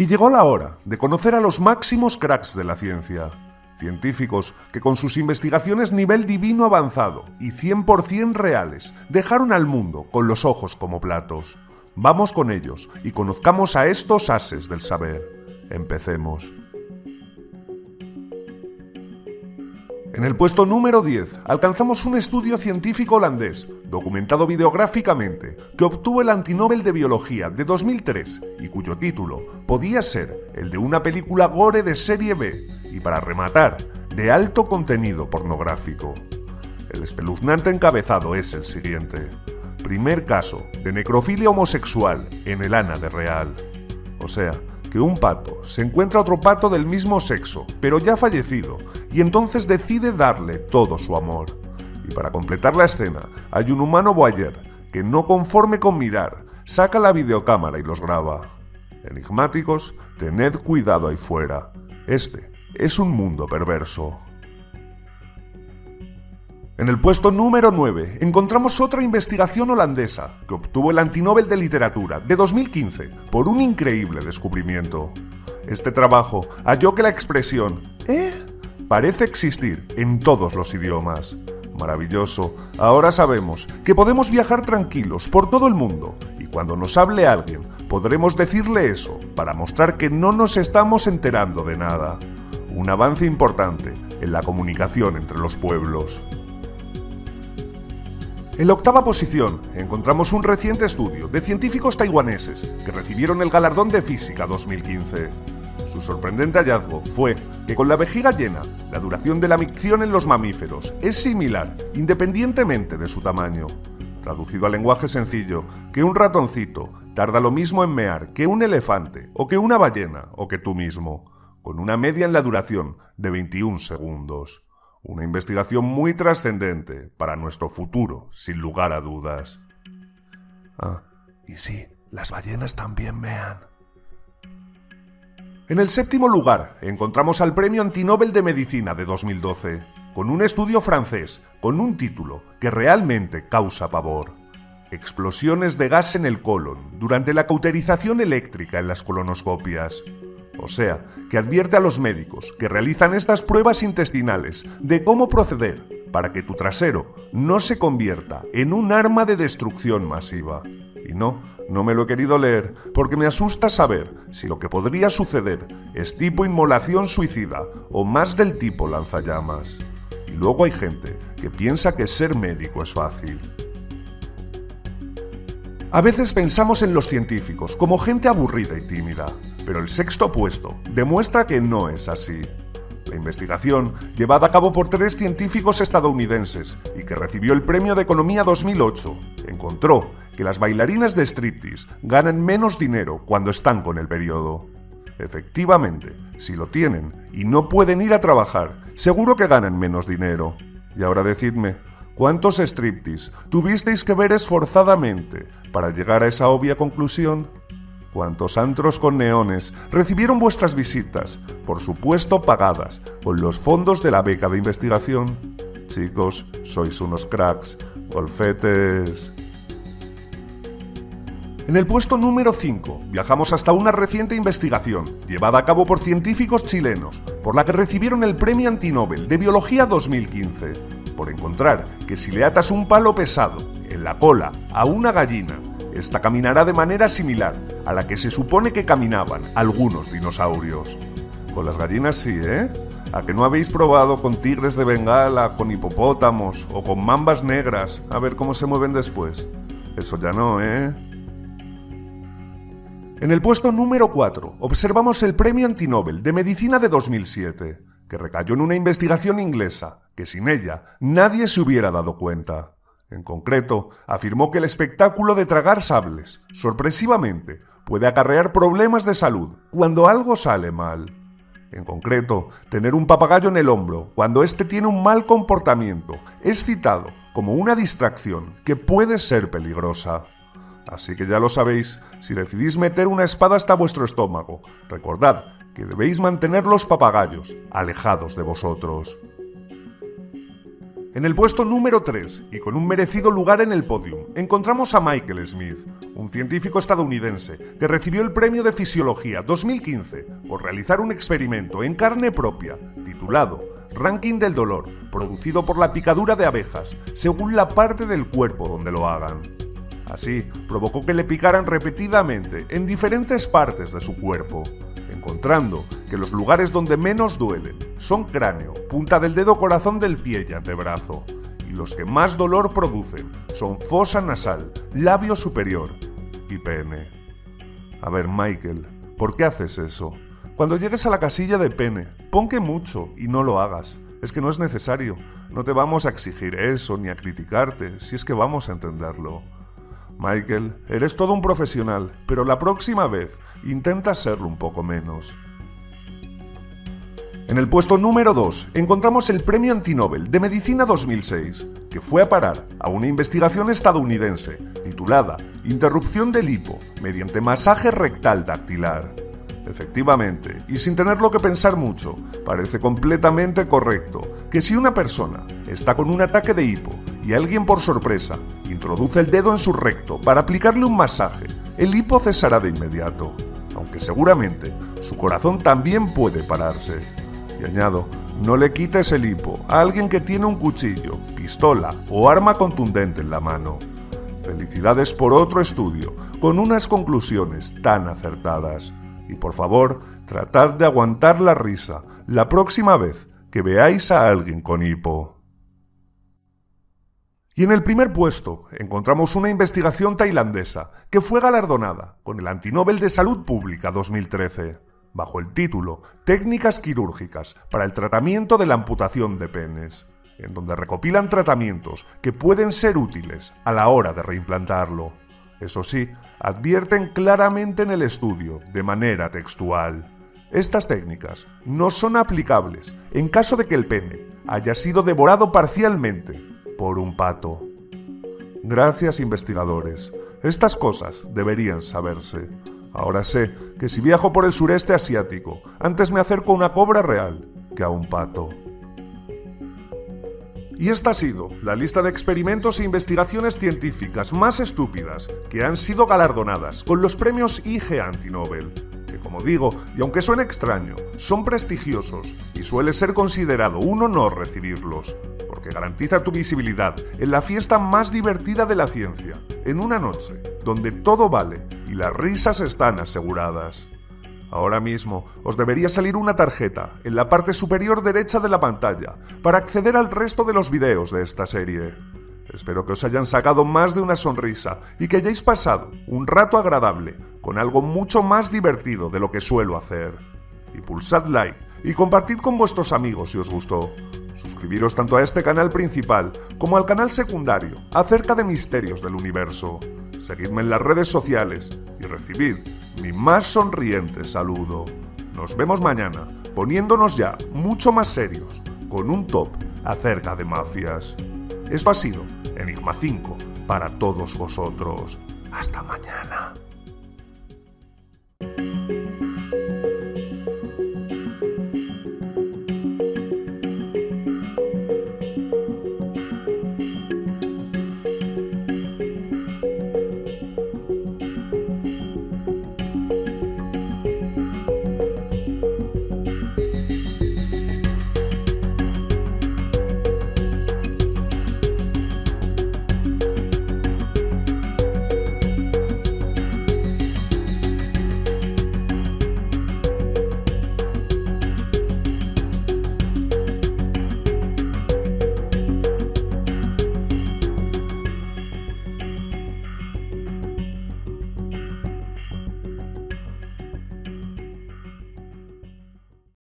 Y llegó la hora de conocer a los máximos cracks de la ciencia. Científicos que con sus investigaciones nivel divino avanzado y 100% reales dejaron al mundo con los ojos como platos. Vamos con ellos y conozcamos a estos ases del saber. Empecemos. En el puesto número 10 alcanzamos un estudio científico holandés, documentado videográficamente, que obtuvo el Antinobel de Biología de 2003 y cuyo título podía ser el de una película gore de serie B y para rematar, de alto contenido pornográfico. El espeluznante encabezado es el siguiente. Primer caso de necrofilia homosexual en el Ana de Real. O sea, que un pato se encuentra otro pato del mismo sexo, pero ya fallecido, y entonces decide darle todo su amor. Y para completar la escena, hay un humano boyer que no conforme con mirar, saca la videocámara y los graba. Enigmáticos, tened cuidado ahí fuera. Este es un mundo perverso. En el puesto número 9 encontramos otra investigación holandesa que obtuvo el Antinobel de Literatura de 2015 por un increíble descubrimiento. Este trabajo halló que la expresión ¿eh? Parece existir en todos los idiomas. Maravilloso, ahora sabemos que podemos viajar tranquilos por todo el mundo y cuando nos hable alguien podremos decirle eso para mostrar que no nos estamos enterando de nada. Un avance importante en la comunicación entre los pueblos. En la octava posición encontramos un reciente estudio de científicos taiwaneses que recibieron el galardón de física 2015. Su sorprendente hallazgo fue que con la vejiga llena, la duración de la micción en los mamíferos es similar independientemente de su tamaño. Traducido al lenguaje sencillo, que un ratoncito tarda lo mismo en mear que un elefante o que una ballena o que tú mismo, con una media en la duración de 21 segundos. Una investigación muy trascendente para nuestro futuro, sin lugar a dudas. Ah, y sí, las ballenas también mean. En el séptimo lugar encontramos al Premio Antinobel de Medicina de 2012, con un estudio francés con un título que realmente causa pavor. Explosiones de gas en el colon durante la cauterización eléctrica en las colonoscopias o sea, que advierte a los médicos que realizan estas pruebas intestinales de cómo proceder para que tu trasero no se convierta en un arma de destrucción masiva. Y no, no me lo he querido leer porque me asusta saber si lo que podría suceder es tipo inmolación suicida o más del tipo lanzallamas. Y luego hay gente que piensa que ser médico es fácil. A veces pensamos en los científicos como gente aburrida y tímida, pero el sexto puesto demuestra que no es así. La investigación, llevada a cabo por tres científicos estadounidenses y que recibió el Premio de Economía 2008, encontró que las bailarinas de striptease ganan menos dinero cuando están con el periodo. Efectivamente, si lo tienen y no pueden ir a trabajar, seguro que ganan menos dinero. Y ahora decidme, ¿cuántos striptease tuvisteis que ver esforzadamente para llegar a esa obvia conclusión? ¿Cuántos antros con neones recibieron vuestras visitas, por supuesto pagadas, con los fondos de la beca de investigación? Chicos, sois unos cracks, golfetes. En el puesto número 5 viajamos hasta una reciente investigación llevada a cabo por científicos chilenos, por la que recibieron el Premio Antinobel de Biología 2015, por encontrar que si le atas un palo pesado en la cola a una gallina esta caminará de manera similar a la que se supone que caminaban algunos dinosaurios. Con las gallinas sí, ¿eh? ¿A que no habéis probado con tigres de Bengala, con hipopótamos o con mambas negras a ver cómo se mueven después? Eso ya no, ¿eh? En el puesto número 4 observamos el Premio Antinobel de Medicina de 2007, que recayó en una investigación inglesa que sin ella nadie se hubiera dado cuenta. En concreto, afirmó que el espectáculo de tragar sables, sorpresivamente, puede acarrear problemas de salud cuando algo sale mal. En concreto, tener un papagayo en el hombro cuando éste tiene un mal comportamiento es citado como una distracción que puede ser peligrosa. Así que ya lo sabéis, si decidís meter una espada hasta vuestro estómago, recordad que debéis mantener los papagayos alejados de vosotros. En el puesto número 3, y con un merecido lugar en el podium, encontramos a Michael Smith, un científico estadounidense que recibió el Premio de Fisiología 2015 por realizar un experimento en carne propia titulado Ranking del Dolor, producido por la picadura de abejas, según la parte del cuerpo donde lo hagan. Así, provocó que le picaran repetidamente en diferentes partes de su cuerpo, encontrando que los lugares donde menos duelen son cráneo, punta del dedo corazón del pie y antebrazo, y los que más dolor producen son fosa nasal, labio superior y pene. A ver, Michael, ¿por qué haces eso? Cuando llegues a la casilla de pene, pon que mucho y no lo hagas. Es que no es necesario. No te vamos a exigir eso ni a criticarte, si es que vamos a entenderlo. Michael, eres todo un profesional, pero la próxima vez intenta serlo un poco menos. En el puesto número 2 encontramos el Premio Antinobel de Medicina 2006, que fue a parar a una investigación estadounidense titulada Interrupción del hipo mediante masaje rectal dactilar. Efectivamente, y sin tenerlo que pensar mucho, parece completamente correcto que si una persona está con un ataque de hipo y alguien por sorpresa introduce el dedo en su recto para aplicarle un masaje, el hipo cesará de inmediato, aunque seguramente su corazón también puede pararse. Y añado, no le quites el hipo a alguien que tiene un cuchillo, pistola o arma contundente en la mano. Felicidades por otro estudio, con unas conclusiones tan acertadas. Y por favor, tratad de aguantar la risa la próxima vez que veáis a alguien con hipo. Y en el primer puesto encontramos una investigación tailandesa que fue galardonada con el Antinobel de Salud Pública 2013, bajo el título Técnicas quirúrgicas para el tratamiento de la amputación de penes, en donde recopilan tratamientos que pueden ser útiles a la hora de reimplantarlo. Eso sí, advierten claramente en el estudio, de manera textual. Estas técnicas no son aplicables en caso de que el pene haya sido devorado parcialmente por un pato. Gracias investigadores. Estas cosas deberían saberse. Ahora sé que si viajo por el sureste asiático, antes me acerco a una cobra real que a un pato. Y esta ha sido la lista de experimentos e investigaciones científicas más estúpidas que han sido galardonadas con los premios IG Antinobel, que como digo, y aunque suene extraño, son prestigiosos y suele ser considerado un honor recibirlos, porque garantiza tu visibilidad en la fiesta más divertida de la ciencia, en una noche donde todo vale y las risas están aseguradas. Ahora mismo os debería salir una tarjeta en la parte superior derecha de la pantalla para acceder al resto de los videos de esta serie. Espero que os hayan sacado más de una sonrisa y que hayáis pasado un rato agradable con algo mucho más divertido de lo que suelo hacer. Y pulsad like y compartid con vuestros amigos si os gustó. Suscribiros tanto a este canal principal como al canal secundario acerca de misterios del universo. Seguidme en las redes sociales y recibid mi más sonriente saludo. Nos vemos mañana, poniéndonos ya mucho más serios, con un top acerca de mafias. Esto ha sido Enigma 5 para todos vosotros. Hasta mañana.